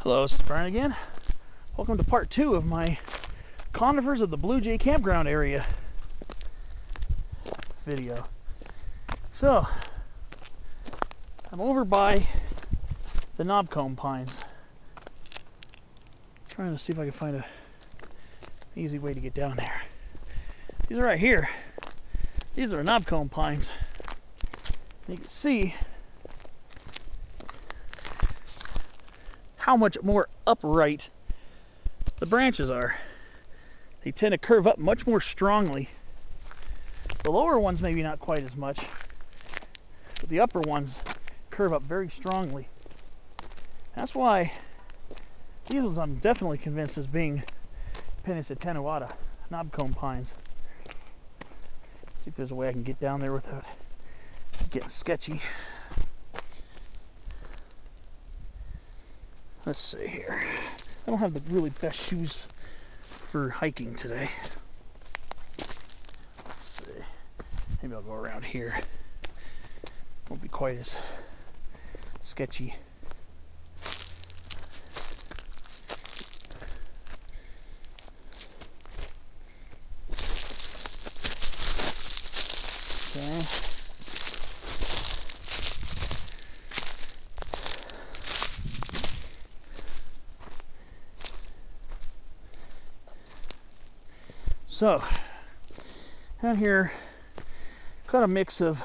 Hello, this is Brian again. Welcome to part two of my conifers of the Blue Jay campground area video. So, I'm over by the knobcone pines. Trying to see if I can find a easy way to get down there. These are right here. These are knobcone pines. You can see how much more upright the branches are. They tend to curve up much more strongly. The lower ones maybe not quite as much, but the upper ones curve up very strongly. That's why these ones I'm definitely convinced as being Pinus attenuata, knobcone pines. See if there's a way I can get down there without getting sketchy. Let's see here. I don't have the really best shoes for hiking today. Let's see. Maybe I'll go around here. Won't be quite as sketchy. So, down here, got a mix of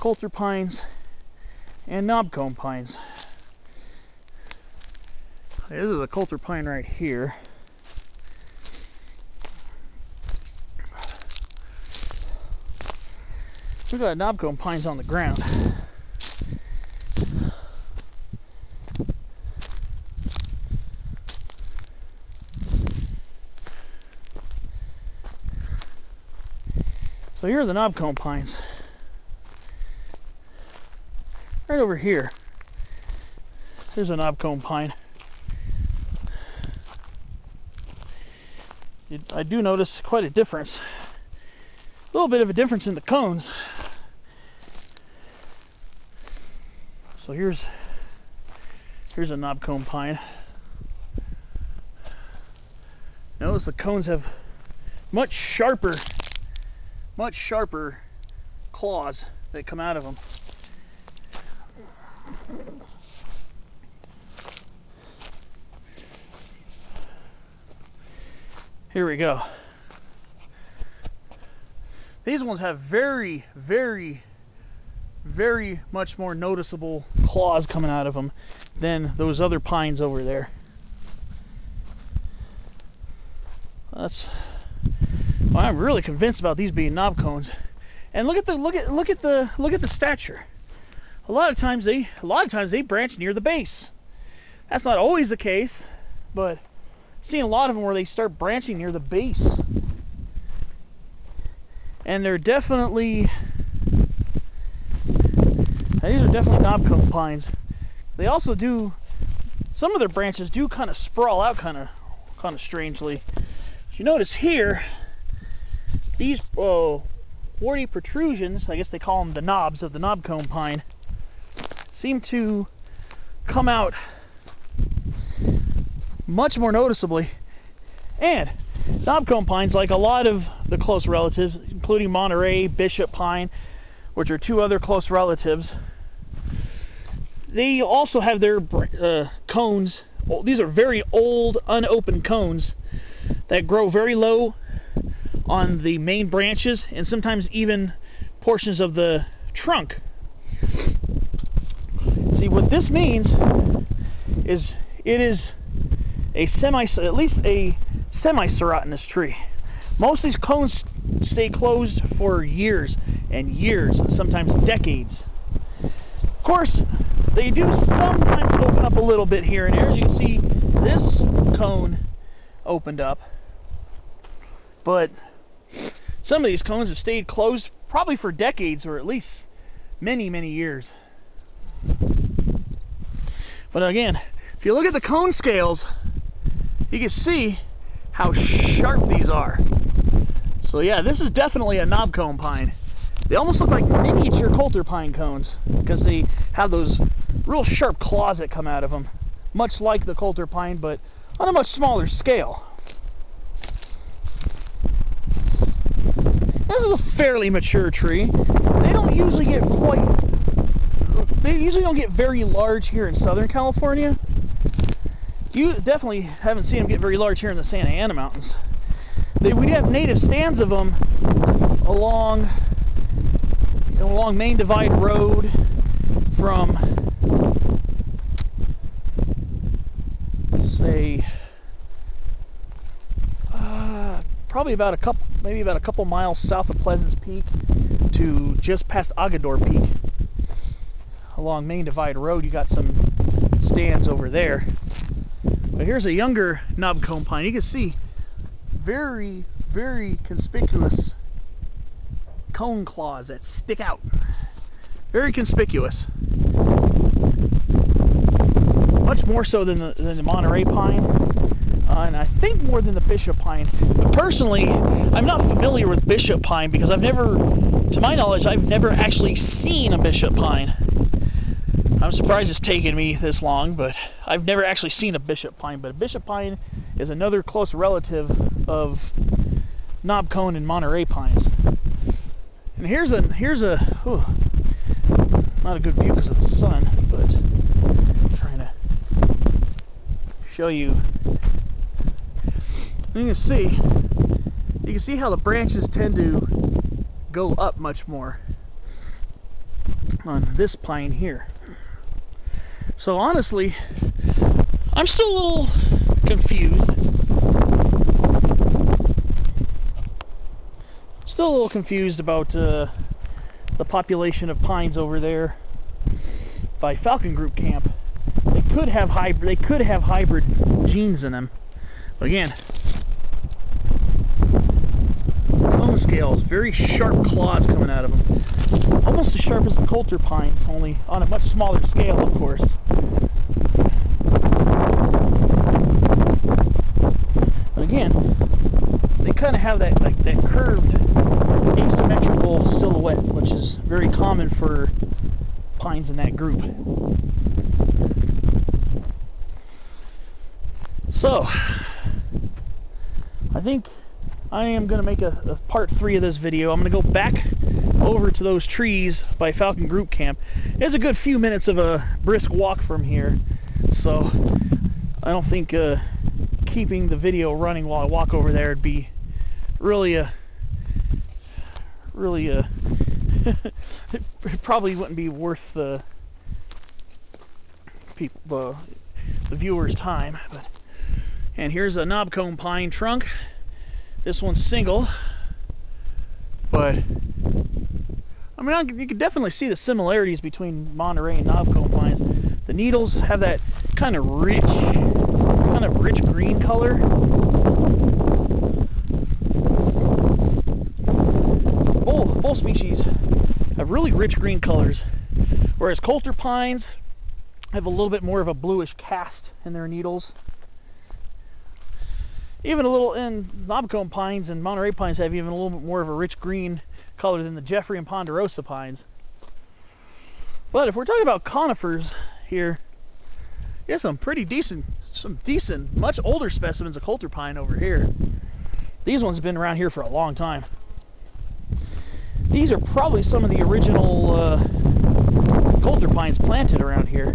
coulter pines and knobcone pines. This is a coulter pine right here. We got knobcomb pines on the ground. So here are the knobcone pines. Right over here. There's a knobcone pine. It, I do notice quite a difference. A little bit of a difference in the cones. So here's here's a knobcone pine. Notice the cones have much sharper much sharper claws that come out of them. Here we go. These ones have very, very, very much more noticeable claws coming out of them than those other pines over there. That's well, I'm really convinced about these being knob cones. And look at the look at look at the look at the stature. A lot of times they a lot of times they branch near the base. That's not always the case, but seen a lot of them where they start branching near the base. And they're definitely these are definitely knob cone pines. They also do some of their branches do kind of sprawl out kind of kind of strangely. If you notice here, these uh, warty protrusions, I guess they call them the knobs of the knobcone pine, seem to come out much more noticeably. And knobcone pines, like a lot of the close relatives, including Monterey, Bishop pine, which are two other close relatives, they also have their uh, cones. Well, these are very old, unopened cones that grow very low on the main branches and sometimes even portions of the trunk. See, what this means is it is a semi, at least a semi-serotinous tree. Most of these cones stay closed for years and years, sometimes decades. Of course, they do sometimes open up a little bit here and there. As you can see, this cone opened up, but some of these cones have stayed closed probably for decades or at least many, many years. But again, if you look at the cone scales, you can see how sharp these are. So yeah, this is definitely a knobcone pine. They almost look like miniature coulter pine cones because they have those real sharp claws that come out of them. much like the coulter pine, but on a much smaller scale. This is a fairly mature tree. They don't usually get quite, they usually don't get very large here in Southern California. You definitely haven't seen them get very large here in the Santa Ana Mountains. They, we have native stands of them along along Main Divide Road from say uh, probably about a couple maybe about a couple miles south of Pleasants Peak to just past Agador Peak along Main Divide Road you got some stands over there but here's a younger knobcone pine you can see very, very conspicuous cone claws that stick out. Very conspicuous. Much more so than the, than the Monterey pine. And I think more than the bishop pine. But personally, I'm not familiar with bishop pine because I've never, to my knowledge, I've never actually seen a bishop pine. I'm surprised it's taken me this long, but I've never actually seen a bishop pine. But a bishop pine is another close relative of knob cone and Monterey pines. And here's a here's a whew, not a good view because of the sun, but I'm trying to show you. You can see you can see how the branches tend to go up much more on this pine here. So honestly, I'm still a little confused. Still a little confused about uh, the population of pines over there by Falcon Group Camp. They could have hybrid. They could have hybrid genes in them. Again, cone scales, very sharp claws coming out of them almost as sharp as the coulter pines, only on a much smaller scale, of course. Again, they kind of have that like that curved, asymmetrical silhouette, which is very common for pines in that group. So, I think I am going to make a, a, part three of this video. I'm going to go back over to those trees by Falcon Group Camp. It's a good few minutes of a brisk walk from here, so I don't think uh, keeping the video running while I walk over there would be really a really a it probably wouldn't be worth the people the the viewers time but and here's a knobcone pine trunk this one's single, but I mean, you can definitely see the similarities between Monterey and knobcone pines. The needles have that kind of rich, kind of rich green color. Both, both species have really rich green colors, whereas coulter pines have a little bit more of a bluish cast in their needles even a little in knobcone pines and Monterey pines have even a little bit more of a rich green color than the Jeffrey and Ponderosa pines. But if we're talking about conifers here, there's some pretty decent, some decent, much older specimens of coulter pine over here. These ones have been around here for a long time. These are probably some of the original uh, coulter pines planted around here.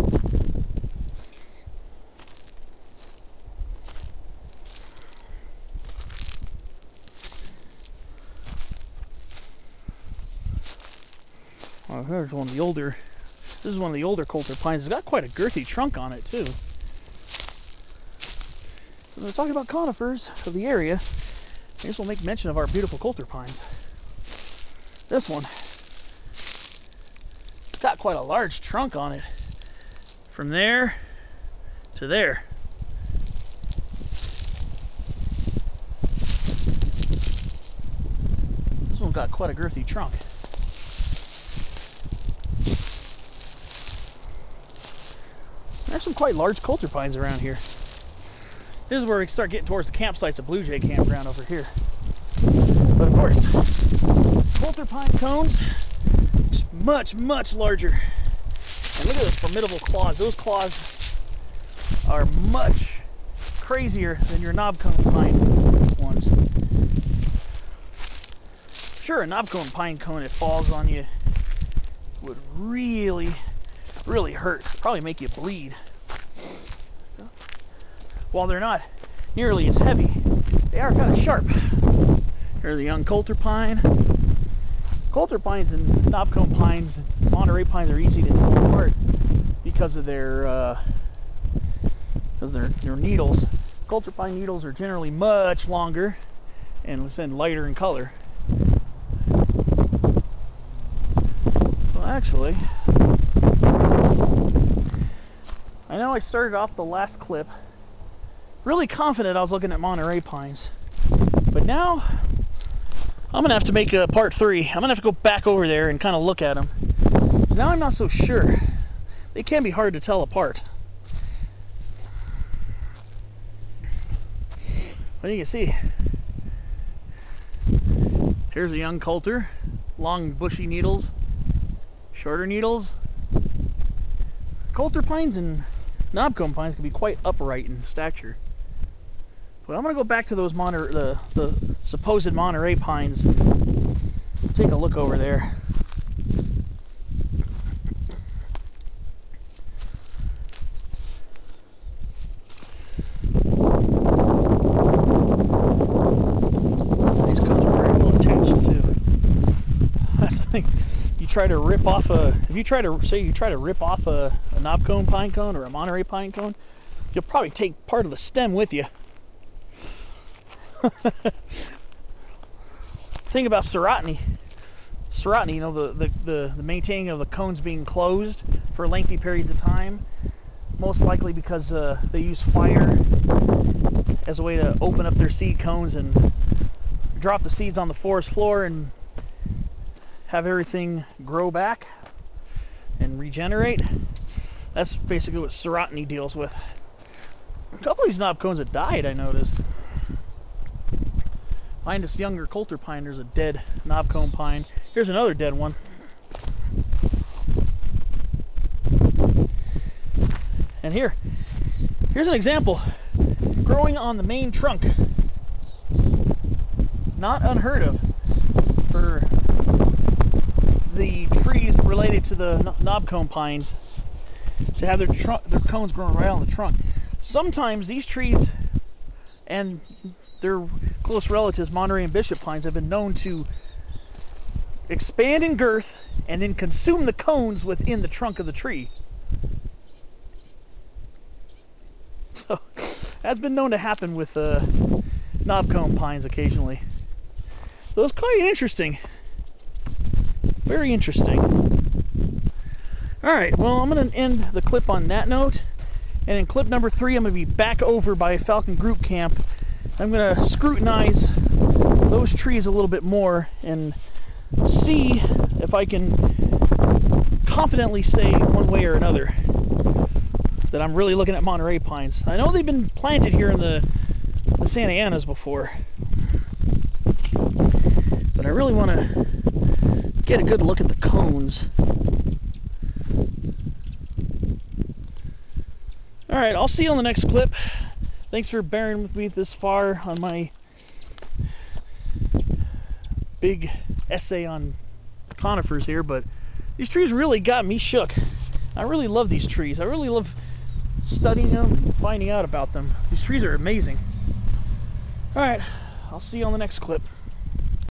Here's one of the older. This is one of the older coulter pines. It's got quite a girthy trunk on it too. So we're talking about conifers of the area. I guess we'll make mention of our beautiful coulter pines. This one got quite a large trunk on it. From there to there. This one's got quite a girthy trunk. There's some quite large coulter pines around here. This is where we start getting towards the campsites of Blue Jay Campground over here. But of course, coulter pine cones, much, much larger. And look at those formidable claws. Those claws are much crazier than your knobcone pine ones. Sure, a knobcone pine cone, it falls on you, would really, really hurt. Probably make you bleed. While they're not nearly as heavy, they are kind of sharp. Here's the young coulter pine. Coulter pines and knobcone pines and Monterey pines are easy to tell apart because of their uh, because their their needles. Coulter pine needles are generally much longer and listen lighter in color. So actually, I know I started off the last clip really confident I was looking at Monterey pines, but now I'm gonna have to make a part three. I'm gonna have to go back over there and kind of look at them. Now I'm not so sure. They can be hard to tell apart. But you can see, here's a young coulter, long bushy needles, shorter needles. Coulter pines and knobcone pines can be quite upright in stature. But I'm gonna go back to those Monter the the supposed Monterey pines. Take a look over there. These cones are very well attached too. I think you try to rip off a if you try to say you try to rip off a, a knobcone pine cone or a Monterey pine cone, you'll probably take part of the stem with you. Thing about Serotiny, Serotiny, you know, the, the, the, the, maintaining of the cones being closed for lengthy periods of time, most likely because uh, they use fire as a way to open up their seed cones and drop the seeds on the forest floor and have everything grow back and regenerate. That's basically what Serotiny deals with. A couple of these knob cones have died, I noticed. This younger coulter pine, there's a dead knobcone pine. Here's another dead one. And here, here's an example. Growing on the main trunk. Not unheard of for the trees related to the knobcone pines to have their, their cones growing right on the trunk. Sometimes these trees and their close relatives, Monterey and Bishop pines, have been known to expand in girth and then consume the cones within the trunk of the tree. So that's been known to happen with uh, knobcone pines occasionally. So it's quite interesting. Very interesting. Alright, well I'm going to end the clip on that note. And in clip number three, I'm going to be back over by Falcon Group Camp I'm going to scrutinize those trees a little bit more and see if I can confidently say one way or another that I'm really looking at Monterey pines. I know they've been planted here in the, the Santa Anas before, but I really want to get a good look at the cones. Alright, I'll see you on the next clip thanks for bearing with me this far on my big essay on conifers here, but these trees really got me shook. I really love these trees. I really love studying them, finding out about them. These trees are amazing. Alright, I'll see you on the next clip.